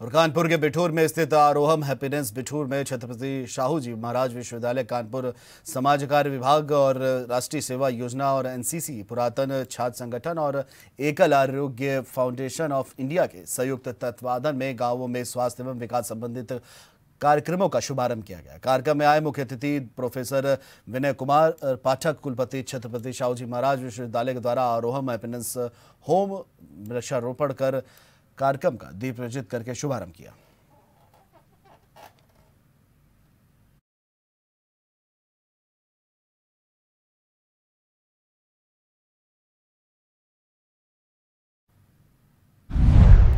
और कानपुर के बिठूर में स्थित आरोहम हैप्पीनेस बिठूर में छत्रपति शाहू जी महाराज विश्वविद्यालय कानपुर समाज कार्य विभाग और राष्ट्रीय सेवा योजना और एनसीसी पुरातन छात्र संगठन और एकल आरोग्य फाउंडेशन ऑफ़ इंडिया के संयुक्त तत्वाधान में गाँवों में स्वास्थ्य एवं विकास संबंधित कार्यक्रमों का शुभारंभ किया गया। कार्यक्रम में आए मुख्य अतिथि प्रोफेसर विनय कुमार, पाठक कुलपति छत्रपति शाहू जी महाराज विश्वविद्यालय के द्वारा आरोहम हैप्पीनेस होम वृक्षारोपण कर कार्यक्रम का दीप प्रज्वलित करके शुभारंभ किया।